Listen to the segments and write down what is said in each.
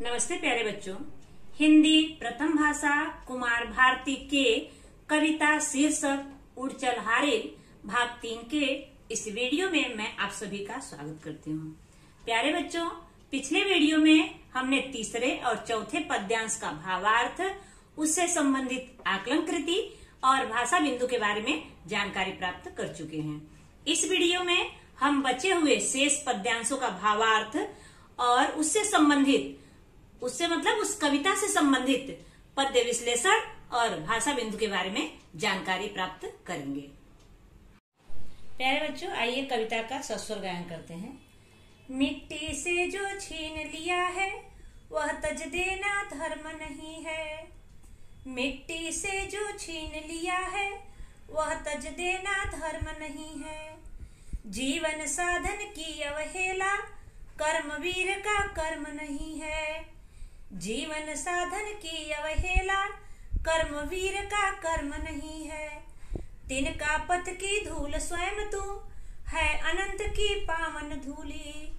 नमस्ते प्यारे बच्चों। हिंदी प्रथम भाषा कुमार भारती के कविता शीर्षक उड़चल हारे भाग तीन के इस वीडियो में मैं आप सभी का स्वागत करती हूँ। प्यारे बच्चों, पिछले वीडियो में हमने तीसरे और चौथे पद्यांश का भावार्थ, उससे संबंधित आकलन कृति और भाषा बिंदु के बारे में जानकारी प्राप्त कर चुके हैं। इस वीडियो में हम बचे हुए शेष पद्यांशों का भावार्थ और उससे संबंधित उससे मतलब उस कविता से संबंधित पद्य विश्लेषण और भाषा बिंदु के बारे में जानकारी प्राप्त करेंगे। प्यारे बच्चों, आइए कविता का सस्वर गायन करते हैं। मिट्टी से जो छीन लिया है, वह तज देना धर्म नहीं है। मिट्टी से जो छीन लिया है, वह तज देना धर्म नहीं है। जीवन साधन की अवहेला, कर्मवीर का कर्म नहीं है। जीवन साधन की अवहेला, कर्म वीर का कर्म नहीं है। तिनका पथ की धूल स्वयं तू, है अनंत की पावन धूली।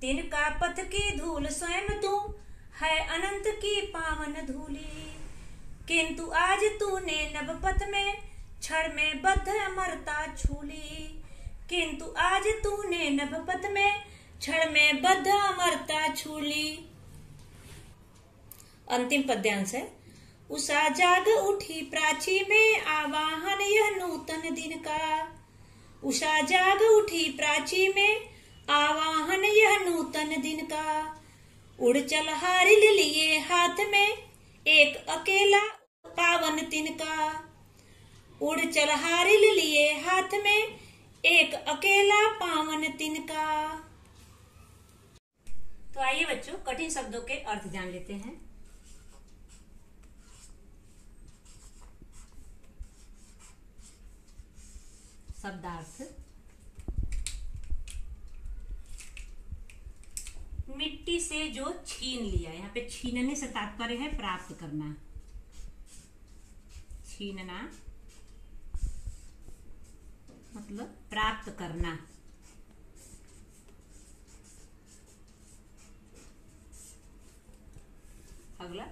तिनका पथ की धूल स्वयं तू, है अनंत की पावन धूली। किंतु आज तूने नव पथ में, क्षण में बद्ध अमरता छूली। किंतु आज तूने नव पथ में, क्षण में बद्ध अमरता छूली। अंतिम पद्यांश है। उषा जाग उठी प्राची में, आवाहन यह नूतन दिन का। उषा जाग उठी प्राची में, आवाहन यह नूतन दिन का। उड़ चल हारिल लिए हाथ में, एक अकेला पावन तिनका उड़ चल हारिल लिए हाथ में, एक अकेला पावन तिनका तो आइए बच्चों, कठिन शब्दों के अर्थ जान लेते हैं। शब्दार्थ। मिट्टी से जो छीन लिया, यहाँ पे छीनने से तात्पर्य है प्राप्त करना। छीनना मतलब प्राप्त करना। अगला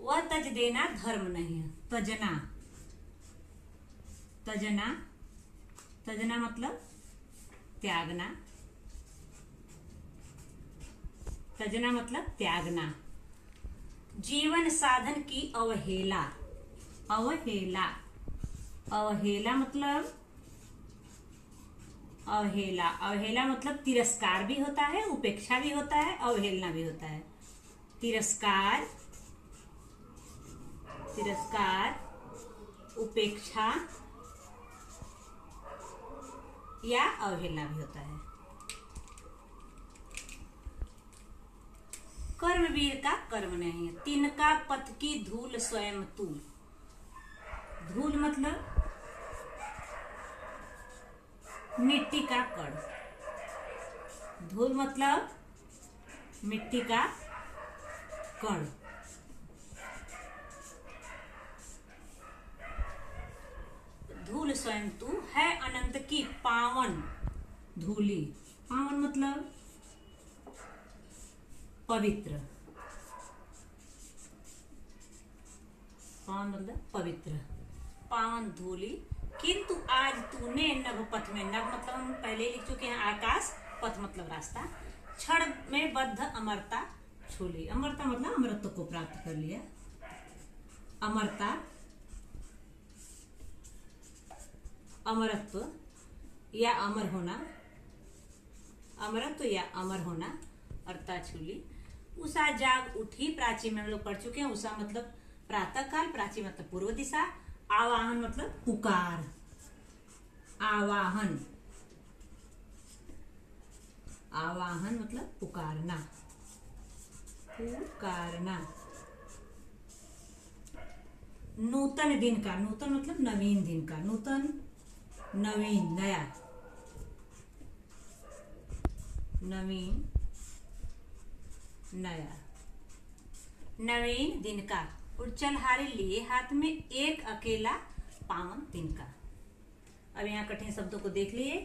वह तज देना धर्म नहीं है तजना। तजना तजना मतलब त्यागना। तजना मतलब त्यागना। जीवन साधन की अवहेला। अवहेला। अवहेला मतलब अवहेला। अवहेला मतलब तिरस्कार भी होता है, उपेक्षा भी होता है, अवहेलना भी होता है। तिरस्कार तिरस्कार, उपेक्षा या अवहेलना भी होता है। कर्मवीर का कर्म नहीं है। तिनका पथ की धूल स्वयं तू धूल मतलब मिट्टी का कण। धूल मतलब मिट्टी का कण। धूल स्वयं तू है अनंत की पावन धूली। पावन मतलब पवित्र। पावन मतलब पवित्र। पावन धूली। किंतु आज तूने नभ पथ में नभ मतलब हम पहले लिख चुके हैं आकाश, पथ मतलब रास्ता, क्षण में बद्ध अमरता छूली अमरता मतलब अमरत्व को प्राप्त कर लिया। अमरता अमरत्व, या अमर होना। अमरत्व या अमर होना अर्ता छूली उषा जाग उठी प्राची में हम लोग पढ़ चुके हैं। उषा मतलब प्रातः काल प्राची मतलब पूर्व दिशा। आवाहन मतलब पुकार। आवाहन। आवाहन मतलब पुकारना। पुकारना। नूतन दिन का, नूतन मतलब नवीन दिन का। नूतन नवीन, नया। नवीन नया। नवीन दिन का उच्चल हारे लिए हाथ में एक अकेला पावन दिन का अब यहाँ कठिन शब्दों को देख लिए।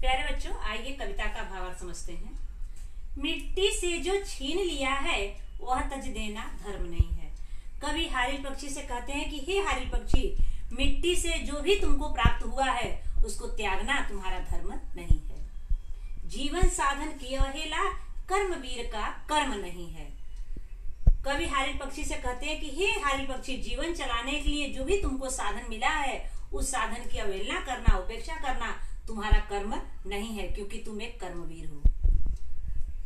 प्यारे बच्चों, आइए कविता का भावार्थ समझते हैं। मिट्टी से जो छीन लिया है, वह तज देना धर्म नहीं है। कवि हारिल पक्षी से कहते हैं कि, हे हारिल पक्षी मिट्टी से जो भी तुमको प्राप्त हुआ है, उसको त्यागना तुम्हारा धर्म नहीं है। जीवन साधन की अवहेला कर्मवीर का कर्म नहीं है। कवि हारिल पक्षी से कहते हैं कि, हे हारिल पक्षी, जीवन चलाने के लिए जो भी तुमको साधन मिला है, उस साधन की अवहेलना करना, उपेक्षा करना तुम्हारा कर्म नहीं है, क्योंकि तुम एक कर्मवीर हो।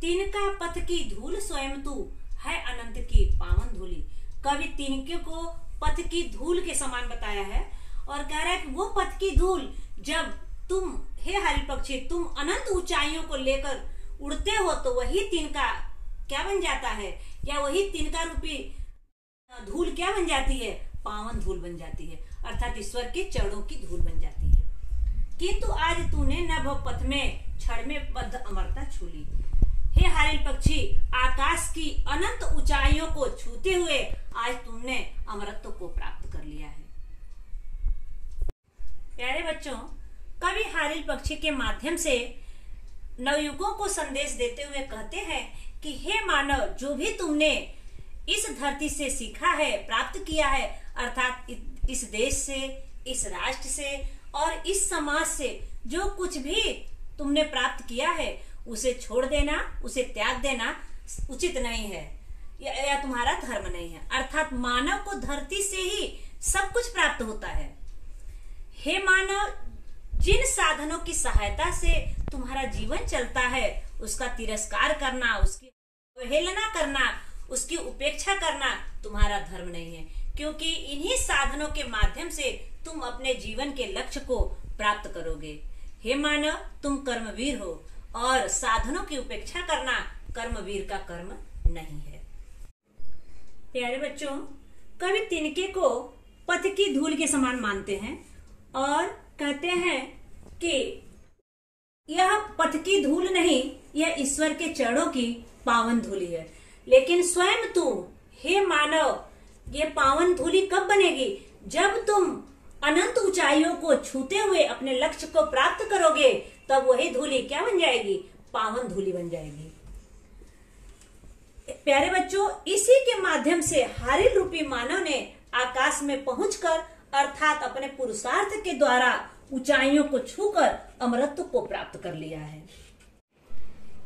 तिनका पथ की धूल स्वयं तू, है अनंत की पावन धूली। कभी तिनके को पथ की धूल के समान बताया है। और कह रहा है कि वो पथ की धूल, जब तुम, हे हरि पक्षी, तुम अनंत ऊंचाइयों को लेकर उड़ते हो तो वही तिनका क्या बन जाता है? या वही तिनका रूपी धूल क्या बन जाती है? पावन धूल बन जाती है, अर्थात ईश्वर के चरणों की धूल बन जाती है। किंतु आज तूने नभ पथ में, क्षण में बद्ध अमरता छूली हे हारिल पक्षी, आकाश की अनंत ऊंचाइयों को छूते हुए आज तुमने अमरत्व को प्राप्त कर लिया है। प्यारे बच्चों, कवि हारिल पक्षी के माध्यम से नवयुगों को संदेश देते हुए कहते हैं कि हे मानव, जो भी तुमने इस धरती से सीखा है, प्राप्त किया है, अर्थात इस देश से, इस राष्ट्र से और इस समाज से, जो कुछ भी तुमने प्राप्त किया है उसे छोड़ देना उसे त्याग देना उचित नहीं है। या, या तुम्हारा धर्म नहीं है। अर्थात मानव को धरती से ही सब कुछ प्राप्त होता है। हे मानव जिन साधनों की सहायता से तुम्हारा जीवन चलता है उसका तिरस्कार करना उसकी अवहेलना करना उसकी उपेक्षा करना तुम्हारा धर्म नहीं है। क्योंकि इन्हीं साधनों के माध्यम से तुम अपने जीवन के लक्ष्य को प्राप्त करोगे। हे मानव तुम कर्मवीर हो। और साधनों की उपेक्षा करना कर्मवीर का कर्म नहीं है। प्यारे बच्चों, कवि तिनके को पथ की धूल के समान मानते हैं और कहते हैं कि यह पथ की धूल नहीं, यह ईश्वर के चरणों की पावन धूली है। लेकिन स्वयं तू हे मानव, ये पावन धूली कब बनेगी? जब तुम अनंत ऊंचाइयों को छूते हुए अपने लक्ष्य को प्राप्त करोगे तब वही धूली क्या बन जाएगी? पावन धूली बन जाएगी। प्यारे बच्चों, इसी के माध्यम से हारिल रूपी मानव ने आकाश में पहुंचकर, अर्थात अपने पुरुषार्थ के द्वारा ऊंचाइयों को छूकर अमरत्व को प्राप्त कर लिया है।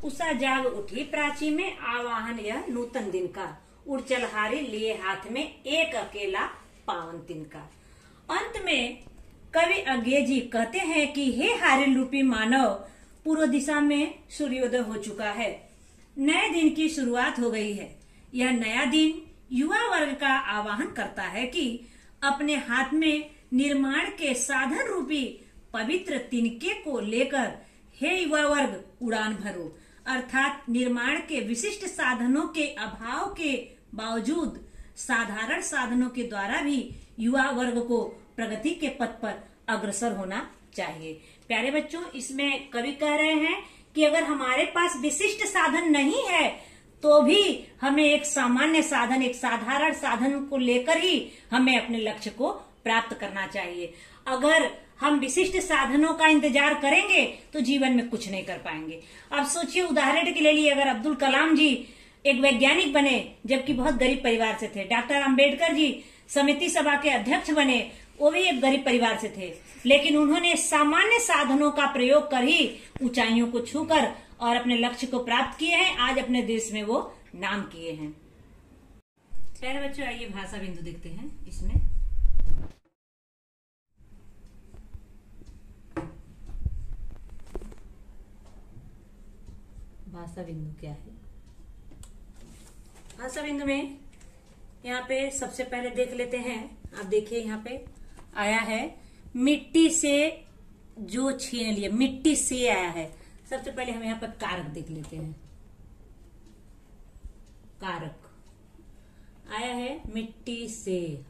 उषा जाग उठी प्राची में, आवाहन यह नूतन दिन का। उड़चलहारी लिए हाथ में एक अकेला पावन दिन का। अंत में कवि अज्ञे जी कहते हैं कि, हे हारिल रूपी मानव, पूर्व दिशा में सूर्योदय हो चुका है। नए दिन की शुरुआत हो गई है। यह नया दिन युवा वर्ग का आवाहन करता है कि, अपने हाथ में निर्माण के साधन रूपी पवित्र तिनके को लेकर, हे युवा वर्ग, उड़ान भरो। अर्थात निर्माण के विशिष्ट साधनों के अभाव के बावजूद, साधारण साधनों के द्वारा भी युवा वर्ग को प्रगति के पथ पर अग्रसर होना चाहिए। प्यारे बच्चों, इसमें कवि कह रहे हैं कि अगर हमारे पास विशिष्ट साधन नहीं है तो भी हमें एक सामान्य साधन, एक साधारण साधन को लेकर ही हमें अपने लक्ष्य को प्राप्त करना चाहिए। अगर हम विशिष्ट साधनों का इंतज़ार करेंगे तो जीवन में कुछ नहीं कर पाएँगे। अब सोचिए, उदाहरण के लिए अगर अब्दुल कलाम जी एक वैज्ञानिक बने, जबकि बहुत गरीब परिवार से थे। डॉक्टर अंबेडकर जी समिति सभा के अध्यक्ष बने वो भी एक गरीब परिवार से थे। लेकिन उन्होंने सामान्य साधनों का प्रयोग कर ही ऊंचाइयों को छूकर और अपने लक्ष्य को प्राप्त किए हैं। आज अपने देश में वो नाम किए हैं। प्यारे बच्चों, आइए भाषा बिंदु देखते हैं इसमें। भाषा बिंदु क्या है? भाषा बिंदु में यहाँ पे सबसे पहले देख लेते हैं। आप देखिए यहाँ पे। आया है। मिट्टी से जो छीन लिया मिट्टी से आया है। सबसे पहले हम यहाँ पर कारक देख लेते हैं। कारक। आया है मिट्टी से।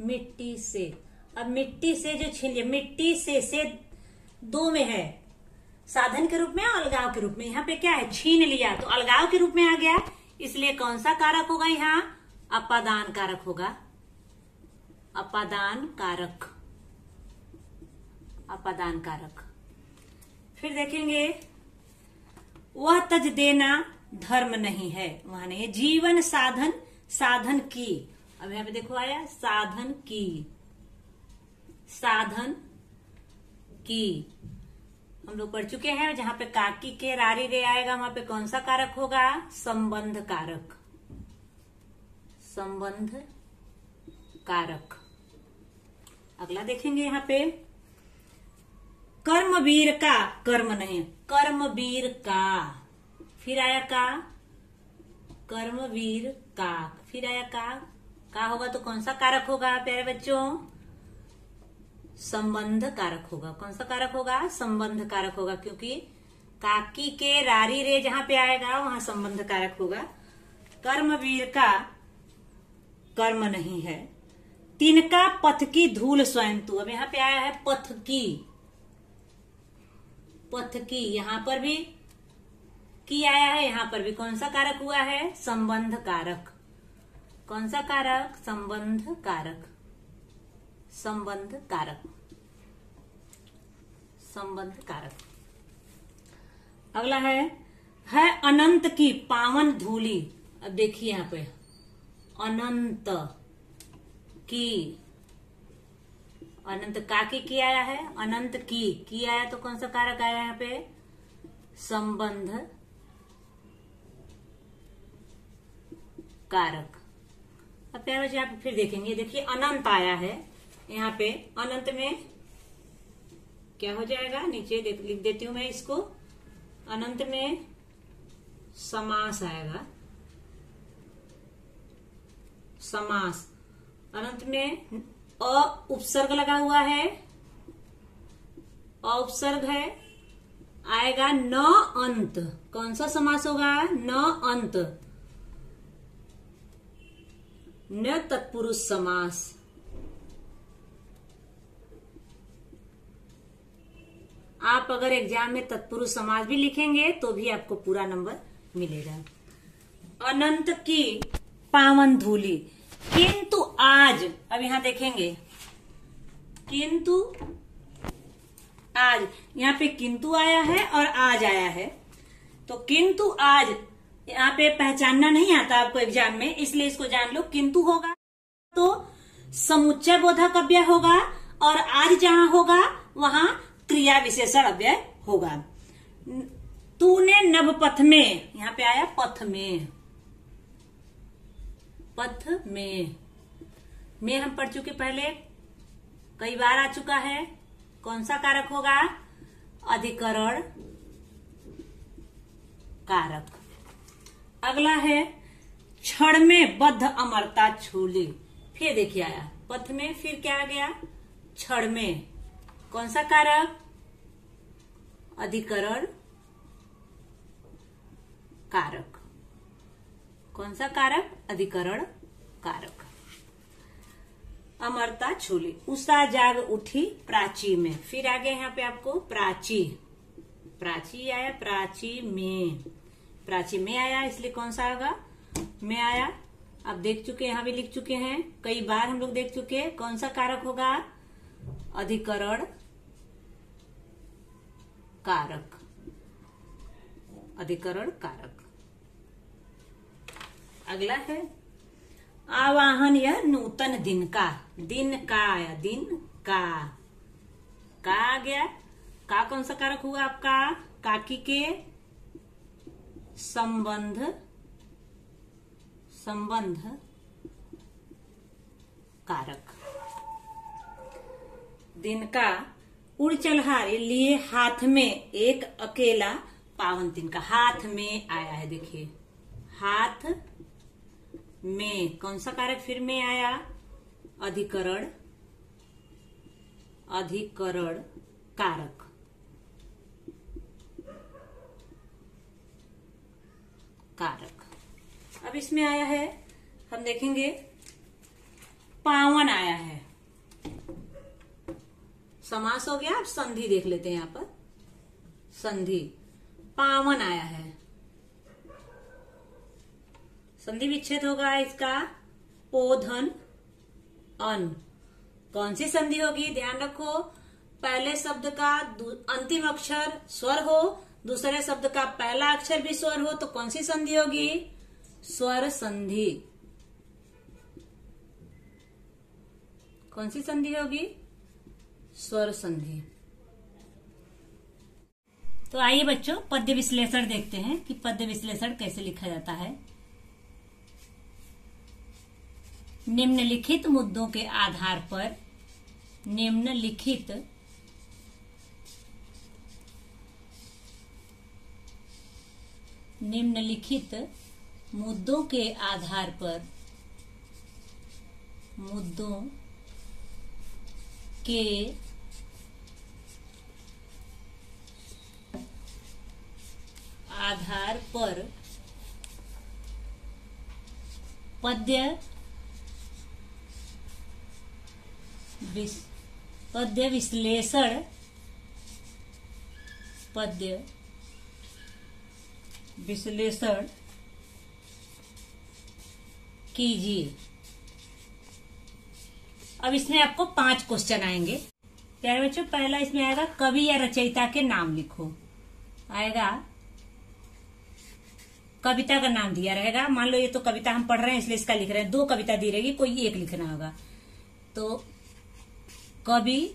मिट्टी से। अब मिट्टी से जो छीन लिया मिट्टी से से दो में है। साधन के रूप में और अलगाव के रूप में। यहाँ पे क्या है? छीन लिया। तो अलगाव के रूप में आ गया। इसलिए कौन सा कारक होगा यहाँ? अपादान कारक होगा। अपादान कारक अपादान कारक फिर देखेंगे, वह तज देना धर्म नहीं है। वहाँ नहीं है। जीवन साधन साधन की। अब यहाँ पे देखो आया, साधन की। साधन की। हम लोग पढ़ चुके हैं, जहाँ पे काकी के रारी रे आएगा, वहाँ पे कौन सा कारक होगा? संबंध कारक। संबंध कारक। अगला देखेंगे यहाँ पे। कर्मवीर का कर्म नहीं, कर्मवीर का। फिर आया का? कर्मवीर का। फिर आया का? का होगा तो कौन सा कारक होगा, प्यारे बच्चों? संबंध कारक होगा। कौन सा कारक होगा? संबंध कारक होगा, क्योंकि काकी के रारी रे जहाँ पे आएगा, वहाँ संबंध कारक होगा। कर्मवीर का कर्म नहीं है। तिनका पथ की धूल स्वयं तू। अब यहाँ पे आया है पथ की। पथ की, यहाँ पर भी की आया है, यहाँ पर भी। कौन सा कारक हुआ है? संबंध कारक। कौन सा कारक? संबंध कारक। संबंध कारक। संबंध कारक। अगला है है अनंत की पावन धूली। अब देखिए यहाँ पे। अनंत। की। अनंत का की की आया है? अनंत की। की आया तो कौन सा कारक आया यहाँ पे? संबंध कारक। अब प्यारे बच्चे आप फिर देखेंगे। देखिए, अनंत आया है यहाँ पे। अनंत में क्या हो जाएगा? नीचे देख लिख देती हूँ मैं इसको। अनंत में समास आएगा। समास। अनंत में अ उपसर्ग लगा हुआ है। अ उपसर्ग है, आएगा न अंत। कौन सा समास होगा? न अंत। न तत्पुरुष समास। आप अगर एग्ज़ाम में तत्पुरुष समास भी लिखेंगे तो भी आपको पूरा नंबर मिलेगा। अनंत की पावन धूली। किंतु आज, अब यहाँ देखेंगे। किंतु आज, यहाँ पे किंतु आया है और आज आया है। तो किंतु आज, यहाँ पे पहचानना नहीं आता आपको एग्ज़ाम में, इसलिए इसको जान लो, किंतु होगा तो समुच्चय बोधक अव्यय होगा और आज जहाँ होगा, वहाँ क्रिया विशेषण अव्यय होगा। तूने नभ पथ में, यहाँ पे आया पथ में। पथ में। में हम पढ़ चुके पहले। कई बार आ चुका है। कौन सा कारक होगा? अधिकरण कारक। अगला है, क्षण में बद्ध अमरता छूली। फिर देखिए आया। पथ में फिर क्या आ गया? क्षण में। कौन सा कारक? अधिकरण कारक। कौन सा कारक? अधिकरण कारक। अमरता छोली। उषा जाग उठी प्राची में। फिर आगे यहाँ पे आपको प्राची। प्राची आया, प्राची में। प्राची में आया, इसलिए कौन सा होगा में आया। आप देख चुके यहाँ भी लिख चुके हैं। कई बार हम लोग देख चुके हैं, कौन सा कारक होगा? अधिकरण कारक। अधिकरण कारक। अगला है, आवाहन यह नूतन दिन का दिन का आया दिन का। का आ गया, का कौन सा कारक हुआ आपका? काकी के संबंध संबंध कारक। दिन का उड़ चलहारे लिए हाथ में एक अकेला पावन दिन का हाथ में आया है, देखिए। हाथ में, कौन सा कारक फिर में आया? अधिकरण अधिकरण कारक। कारक। अब इसमें आया है, हम देखेंगे, पावन आया है। समास हो गया, आप संधि देख लेते हैं यहाँ पर। संधि, पावन आया है। संधि विच्छेद होगा इसका? पोधन, अन। कौन सी संधि होगी? ध्यान रखो, पहले शब्द का अंतिम अक्षर स्वर हो, दूसरे शब्द का पहला अक्षर भी स्वर हो तो कौन सी संधि होगी? स्वर संधि। कौन सी संधि होगी? स्वर संधि। तो आइए बच्चों, पद्य विश्लेषण देखते हैं कि पद्य विश्लेषण कैसे लिखा जाता है। निम्नलिखित मुद्दों के आधार पर निम्नलिखित निम्नलिखित मुद्दों के आधार पर मुद्दों के आधार पर पद्य पद्य विश्लेषण पद्य विश्लेषण कीजिए। अब इसमें आपको पाँच क्वेश्चन आएँगे। प्यारे बच्चों, पहला इसमें आएगा, कवि या रचयिता के नाम लिखो। आएगा, कविता का नाम दिया रहेगा। मान लो ये तो कविता हम पढ़ रहे हैं, इसलिए इसका लिख रहे हैं। दो कविता दी रहेगी, कोई एक लिखना होगा। तो कवि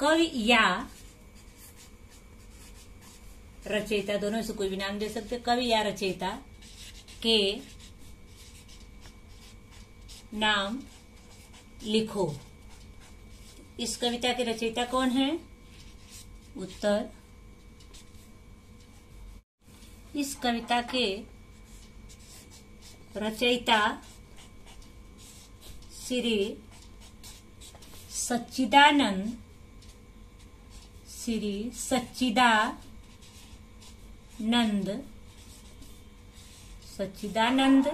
कवि या रचयिता, दोनों से कोई भी नाम दे सकते कवि या रचयिता के नाम लिखो। इस कविता के रचयिता कौन है? उत्तर। इस कविता के रचयिता श्री सच्चिदानंद श्री सच्चिदानंद सच्चिदानंद।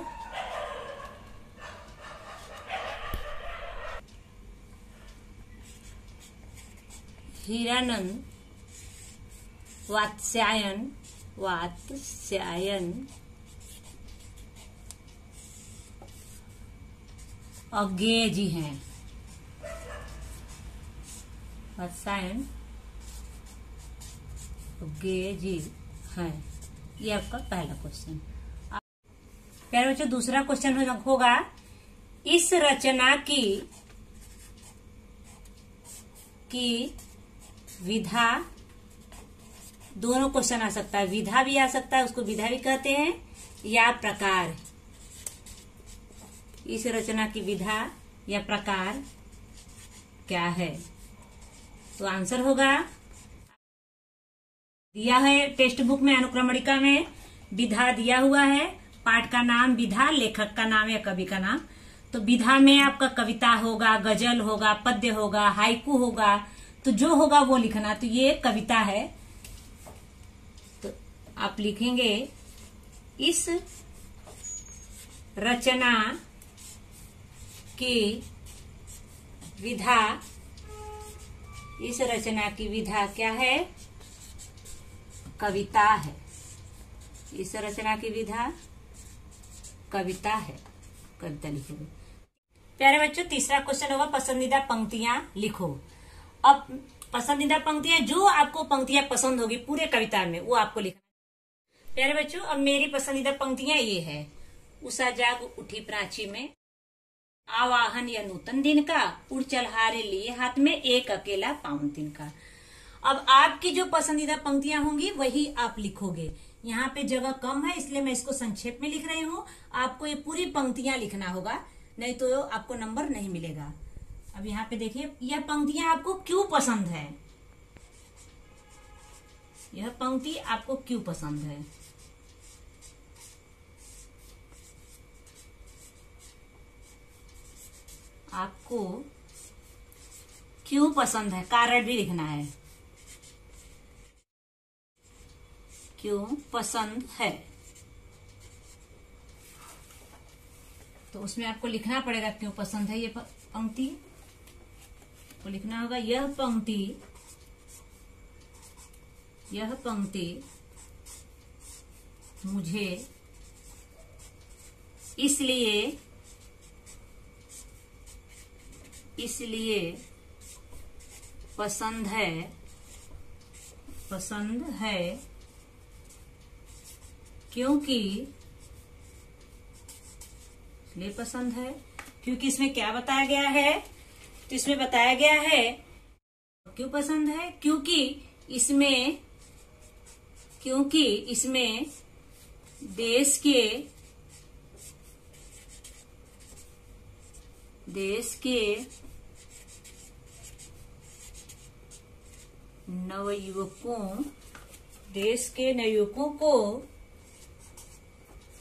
हीरानंद वात्स्यायन वात्स्यायन अज्ञेय जी हैं। वात्स्यायन अज्ञेय जी हैं। ये आपका पहला क्वेश्चन प्यारे बच्चों, दूसरा क्वेश्चन होगा, इस रचना की की विधा, दोनों क्वेश्चन आ सकता है। विधा भी आ सकता है, उसको विधा भी कहते हैं, या प्रकार। इस रचना की विधा या प्रकार क्या है? तो आंसर होगा। दिया है टेक्स्ट बुक में अनुक्रमणिका में। विधा दिया हुआ है। पाठ का नाम विधा, लेखक का नाम या कवि का नाम। तो विधा में आपका कविता होगा, गज़ल होगा, पद्य होगा, हाइकू होगा। तो जो होगा वो लिखना। तो ये कविता है। तो आप लिखेंगे, इस रचना की विधा इस रचना की विधा क्या है? कविता है। इस रचना की विधा कविता है। कविता लिखोगे प्यारे बच्चों, तीसरा क्वेश्चन होगा, पसंदीदा पंक्तियाँ लिखो। अब पसंदीदा पंक्तियाँ, जो आपको पंक्तियाँ पसंद होगी पूरे कविता में, वो आपको लिखना प्यारे बच्चों, अब मेरी पसंदीदा पंक्तियाँ ये है। उषा जाग उठी प्राची में आवाहन या नूतन दिन का, उड़ चलहारे लिए हाथ में एक अकेला पावन दिन का। अब आपकी जो पसंदीदा पंक्तियाँ होंगी, वही आप लिखोगे। यहाँ पे जगह कम है, इसलिए मैं इसको संक्षेप में लिख रही हूँ। आपको ये पूरी पंक्तियाँ लिखना होगा, नहीं तो आपको नंबर नहीं मिलेगा। अब यहाँ पे देखिए, यह पंक्तियाँ आपको क्यों पसंद है? यह पंक्ति आपको क्यों पसंद है? आपको क्यों पसंद है? कारण भी लिखना है। क्यों पसंद है? तो उसमें आपको लिखना पड़ेगा क्यों पसंद है ये पंक्ति। आपको लिखना होगा, यह पंक्ति यह पंक्ति मुझे इसलिए इसलिए पसंद है पसंद है क्योंकि इसलिए पसंद है, क्योंकि इसमें क्या बताया गया है? तो इसमें बताया गया है क्यों पसंद है? क्योंकि इसमें क्योंकि इसमें देश के देश के नवयुवकों, देश के नवयुवकों को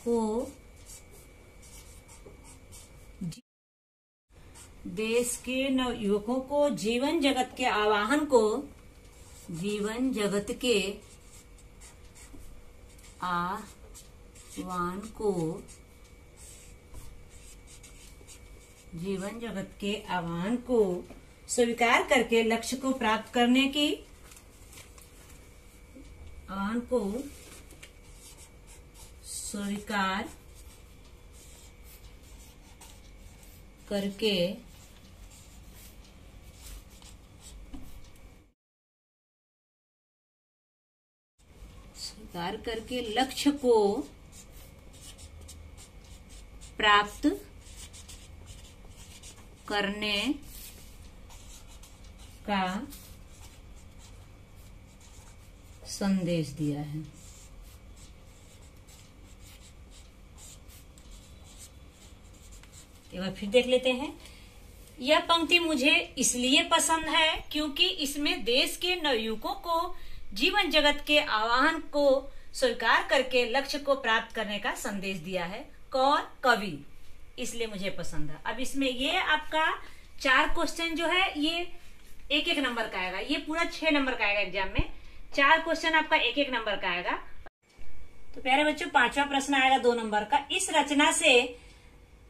को देश के नवयुवकों को जीवन जगत के आवाहन को, जीवन जगत के आह्वान को, जीवन जगत के आह्वान को स्वीकार करके लक्ष्य को प्राप्त करने की आह्वान को स्वीकार करके स्वीकार करके लक्ष्य को प्राप्त करने का संदेश दिया है। एक बार फिर देख लेते हैं। यह पंक्ति मुझे इसलिए पसंद है क्योंकि इसमें देश के नवयुवकों को, जीवन जगत के आह्वान को स्वीकार करके लक्ष्य को प्राप्त करने का संदेश दिया है कौन कवि। इसलिए मुझे पसंद है। अब इसमें ये आपका चार क्वेश्चन जो है, ये एक एक नंबर का आएगा। ये पूरा छह नंबर का आएगा एग्ज़ाम में। चार क्वेश्चन आपका एक एक नंबर का आएगा। तो प्यारे बच्चों, पांचवा प्रश्न आएगा दो नंबर का। इस रचना से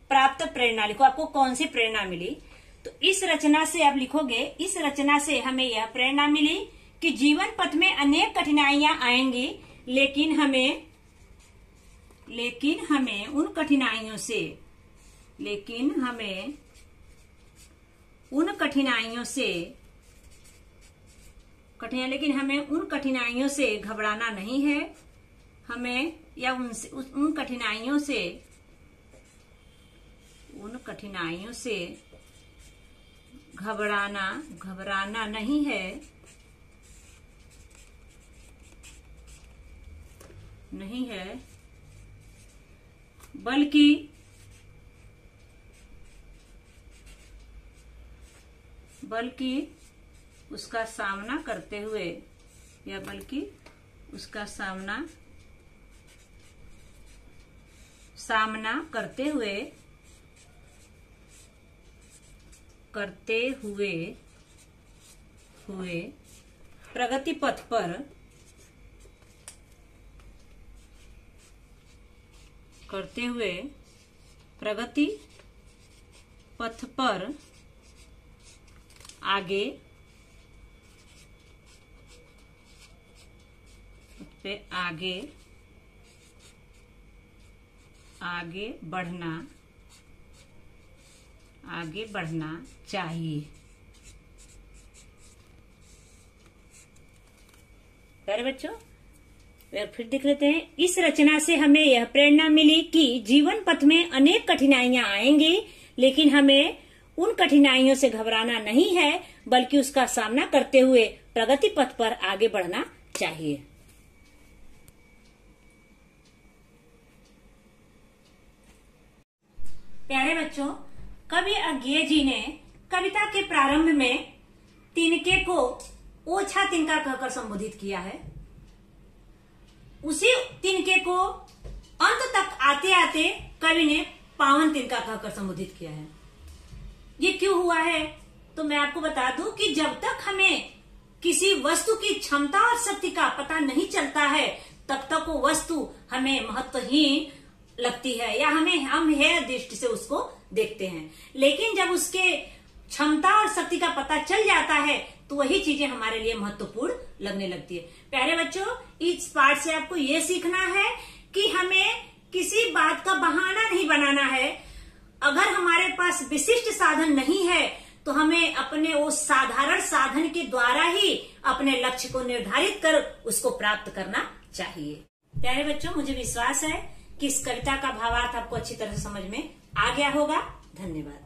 प्राप्त प्रेरणा लिखो। आपको कौन सी प्रेरणा मिली? तो इस रचना से आप लिखोगे, इस रचना से हमें यह प्रेरणा मिली कि जीवन पथ में अनेक कठिनाइयाँ आएँगी, लेकिन हमें लेकिन हमें उन कठिनाइयों से, लेकिन हमें उन कठिनाइयों से कठिनाई लेकिन हमें उन कठिनाइयों से घबराना नहीं है। हमें या उनसे उन कठिनाइयों से उन कठिनाइयों से घबराना घबराना नहीं है। नहीं है। बल्कि बल्कि उसका सामना करते हुए, या बल्कि उसका सामना सामना करते हुए करते हुए हुए प्रगति पथ पर करते हुए प्रगति पथ पर आगे पे आगे आगे बढ़ना आगे बढ़ना चाहिए। बच्चों फिर देख लेते हैं। इस रचना से हमें यह प्रेरणा मिली कि जीवन पथ में अनेक कठिनाइयाँ आएँगी, लेकिन हमें उन कठिनाइयों से घबराना नहीं है, बल्कि उसका सामना करते हुए प्रगति पथ पर आगे बढ़ना चाहिए। प्यारे बच्चों, कवि अज्ञे जी ने कविता के प्रारंभ में तिनके को ओछा तिनका कहकर संबोधित किया है। उसी तिनके को अंत तक आते आते कवि ने पावन तिनका कहकर संबोधित किया है। ये क्यों हुआ है? तो मैं आपको बता दूँ कि जब तक हमें किसी वस्तु की क्षमता और शक्ति का पता नहीं चलता है, तब तक वो वस्तु हमें महत्वहीन लगती है या हमें, हम है दृष्टि से उसको देखते हैं। लेकिन जब उसके क्षमता और शक्ति का पता चल जाता है तो वही चीज़ें हमारे लिए महत्वपूर्ण लगने लगती है। प्यारे बच्चों, इस पार्ट से आपको ये सीखना है कि हमें किसी बात का बहाना नहीं बनाना है। अगर हमारे पास विशिष्ट साधन नहीं है तो हमें अपने उस साधारण साधन के द्वारा ही अपने लक्ष्य को निर्धारित कर उसको प्राप्त करना चाहिए। प्यारे बच्चों, मुझे विश्वास है कि इस कविता का भावार्थ आपको अच्छी तरह से समझ में आ गया होगा? धन्यवाद।